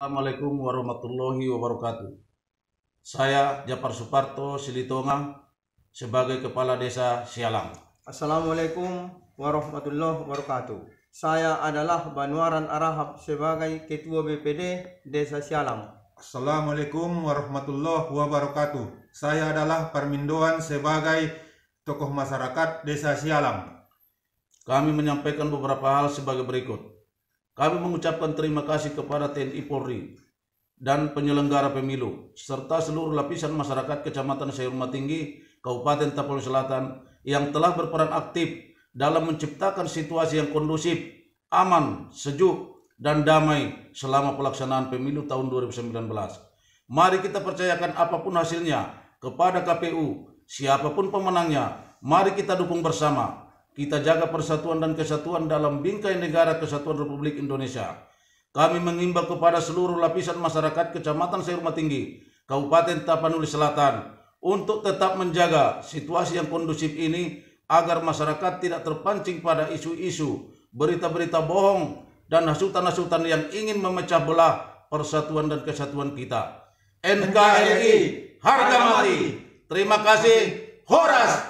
Assalamualaikum warahmatullahi wabarakatuh. Saya Japar Suparto Silitonga sebagai Kepala Desa Sialang. Assalamualaikum warahmatullahi wabarakatuh. Saya adalah Banuaran Arahap sebagai Ketua BPD Desa Sialang. Assalamualaikum warahmatullahi wabarakatuh. Saya adalah Parmindoan sebagai tokoh masyarakat Desa Sialang. Kami menyampaikan beberapa hal sebagai berikut. Kami mengucapkan terima kasih kepada TNI Polri dan penyelenggara pemilu serta seluruh lapisan masyarakat Kecamatan Sayurma Tinggi, Kabupaten Tapol Selatan yang telah berperan aktif dalam menciptakan situasi yang kondusif, aman, sejuk, dan damai selama pelaksanaan pemilu tahun 2019. Mari kita percayakan apa pun hasilnya kepada KPU, siapa pun pemenangnya, mari kita dukung bersama kita jaga persatuan dan kesatuan dalam bingkai negara kesatuan Republik Indonesia. Kami mengimbau kepada seluruh lapisan masyarakat Kecamatan Sayurma Tinggi, Kabupaten Tapanuli Selatan, untuk tetap menjaga situasi yang kondusif ini agar masyarakat tidak terpancing pada isu-isu, berita-berita bohong, dan hasutan-hasutan yang ingin memecah belah persatuan dan kesatuan kita. NKRI, harga mati. Terima kasih. Horas.